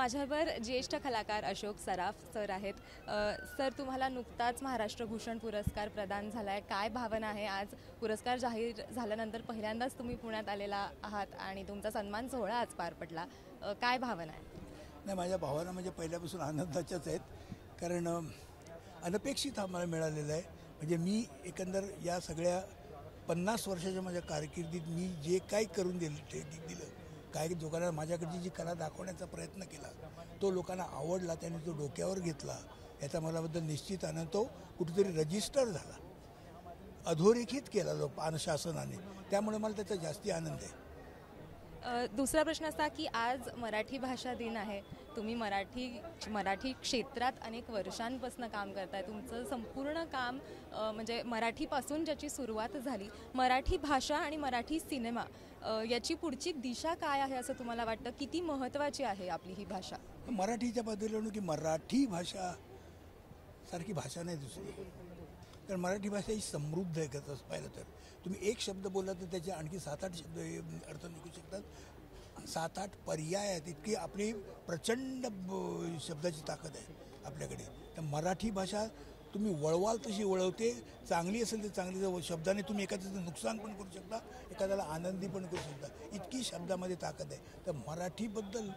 माझ्यावर ज्येष्ठ कलाकार अशोक सराफ सर आहेत. सर तुम्हाला नुकताच महाराष्ट्र भूषण पुरस्कार प्रदान झाला आहे काय भावना आहे? आज पुरस्कार जाहीर झाल्यानंतर पहिल्यांदाच तुम्ही पुण्यात आलेला आहात आणि तुमचा सन्मान सोहळा आज पार पडला. काय भावना आहे? नाही माझ्या भावना म्हणजे पहिल्यापासून आनंदाच्याच आहेत. कारण अनपेक्षित हा मला मिळालेला आहे. म्हणजे मी एकंदर या सगळ्या पन्नास वर्षाच्या माझ्या कारकिर्दीत मी जे काही करून दिलं ते दिलं. काही दुकानात माझ्याकडची जी कला दाखवण्याचा प्रयत्न केला तो लोकांना आवडला त्याने तो डोक्यावर घेतला याचा मलाबद्दल निश्चित आनंद तो कुठेतरी रजिस्टर झाला. अधोरेखित केला लोक शासनाने त्यामुळे मला त्याचा जास्ती आनंद आहे. दुसरा प्रश्न असा की आज मराठी भाषा दिन आहे. तुम्ही मराठी मराठी क्षेत्रात अनेक वर्षांपासून काम करताय. तुमचं संपूर्ण काम म्हणजे मराठीपासून ज्याची सुरुवात झाली मराठी भाषा आणि मराठी सिनेमा याची पुढची दिशा काय आहे असं तुम्हाला वाटतं? किती महत्त्वाची आहे आपली ही भाषा? मराठीच्या बदलून की मराठी भाषा सारखी भाषा नाही दुसरी. कारण मराठी भाषा ही समृद्ध आहे का तसं पाहिलं तर. तुम्ही एक शब्द बोलला तर त्याचे आणखी सात आठ शब्द हे अर्थ निघू शकतात. सात आठ पर्याय आहेत इतकी आपली प्रचंड शब्दाची ताकद आहे आपल्याकडे. तर मराठी भाषा तुम्ही वळवाल तशी वळवते चांगली असेल तर चांगली शब्दाने तुम्ही एखाद्याचं नुकसान पण करू शकता एखाद्याला आनंदी पण करू शकता. इतकी शब्दामध्ये ताकद आहे. तर मराठीबद्दल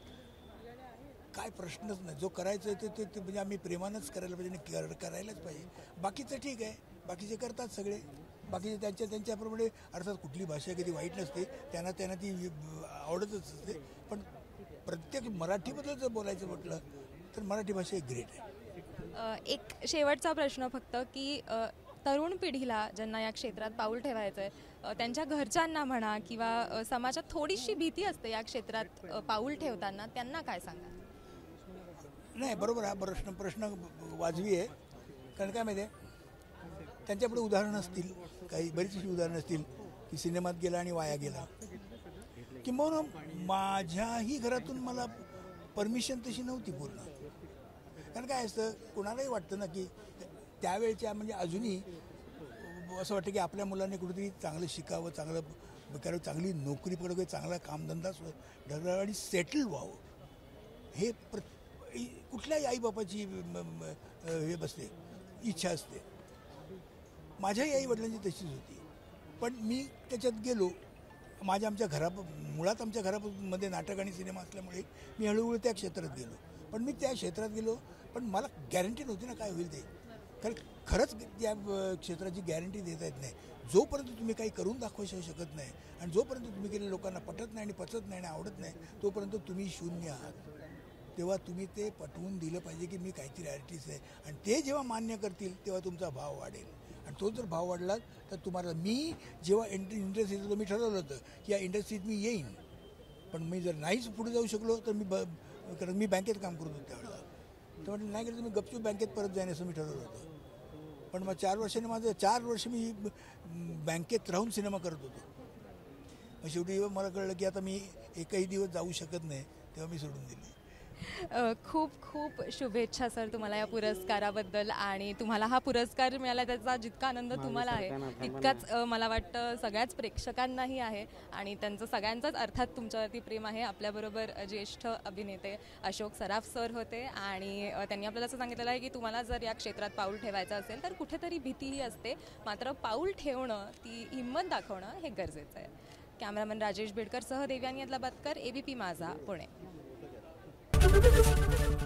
काय प्रश्नच नाही. जो करायचं आहे ते ते म्हणजे आम्ही प्रेमानंच करायला पाहिजे आणि कर करायलाच पाहिजे. बाकीचं ठीक आहे. बाकीचे करतात सगळे. बाकीचे त्यांच्या त्यांच्याप्रमाणे अर्थात कुठली भाषा कधी वाईट नसते. त्यांना त्यांना ती आवडतच असते. पण प्रत्येक मराठीबद्दल जर बोलायचं म्हटलं तर मराठी भाषा एक ग्रेट आहे. एक शेवटचा प्रश्न फक्त की तरुण पिढीला ज्यांना या क्षेत्रात पाऊल ठेवायचं आहे त्यांच्या घरच्यांना म्हणा किंवा समाजात थोडीशी भीती असते या क्षेत्रात पाऊल ठेवताना त्यांना काय सांगा नाही बरोबर हा प्रश्न प्रश्न वाजवी आहे. कारण काय माहिती आहे? त्यांच्यापुढे उदाहरणं असतील काही बरीचशी उदाहरणं असतील की सिनेमात गेला आणि वाया गेला. किंवा माझ्याही घरातून मला परमिशन तशी नव्हती पूर्ण. कारण काय असतं कोणालाही वाटतं ना की त्यावेळच्या म्हणजे अजूनही असं वाटतं की आपल्या मुलांनी कुठेतरी चांगलं शिकावं चांगलं करावं चांगली नोकरी पडावं चांगला कामधंदा ठरवावा आणि सेटल व्हावं. हे प्र कुठल्याही आईबापाची हे बसते इच्छा असते. माझ्याही आई वडिलांची तशीच होती. पण मी त्याच्यात गेलो. माझ्या आमच्या घरा मुळात आमच्या घरामध्ये नाटक आणि सिनेमा असल्यामुळे मी हळूहळू त्या क्षेत्रात गेलो. पण मी त्या क्षेत्रात गेलो पण मला गॅरंटी नव्हती ना काय होईल ते. कारण खरंच त्या क्षेत्राची गॅरंटी देता येत नाही. जोपर्यंत तुम्ही काही करून दाखवू शकत नाही आणि जोपर्यंत तुम्ही केलेल्या लोकांना पटत नाही आणि पचत नाही आणि आवडत नाही तोपर्यंत तुम्ही शून्य आहात. तेव्हा तुम्ही ते पटवून दिलं पाहिजे की मी काहीतरी आर्टिस्ट आहे. आणि ते जेव्हा मान्य करतील तेव्हा तुमचा भाव वाढेल. आणि तो जर भाव वाढला तर तुम्हाला मी जेव्हा इंड इंडस्ट्रीत मी ठरवलं होतं की या इंडस्ट्रीत मी येईन. पण मी जर नाहीच पुढे जाऊ शकलो तर मी ब कारण मी बँकेत काम करत होतो त्यावेळेला. तर म्हटलं नाही करत मी गपचूप बँकेत परत जाईन असं मी ठरवलं होतं. पण मग चार वर्षाने माझं चार वर्ष मी बँकेत राहून सिनेमा करत होतो. मग शेवटी मला कळलं की आता मी एकही दिवस जाऊ शकत नाही तेव्हा मी सोडून दिली. खूप खूप शुभेच्छा सर तुम्हाला या पुरस्काराबद्दल. आणि तुम्हाला हा पुरस्कार मिळाला त्याचा जितका आनंद तुम्हाला आहे तितकाच मला वाटतं सगळ्याच प्रेक्षकांनाही आहे. आणि त्यांचं सगळ्यांचंच अर्थात तुमच्यावरती प्रेम आहे. आपल्याबरोबर ज्येष्ठ अभिनेते अशोक सराफ सर होते. आणि त्यांनी आपल्याला असं सांगितलेलं आहे की तुम्हाला जर या क्षेत्रात पाऊल ठेवायचं असेल तर कुठेतरी भीतीही असते. मात्र पाऊल ठेवणं ती हिंमत दाखवणं हे गरजेचं आहे. कॅमेरामन राजेश बेडकर सह देव्यानी यातला बातकर एबीपी माझा पुणे.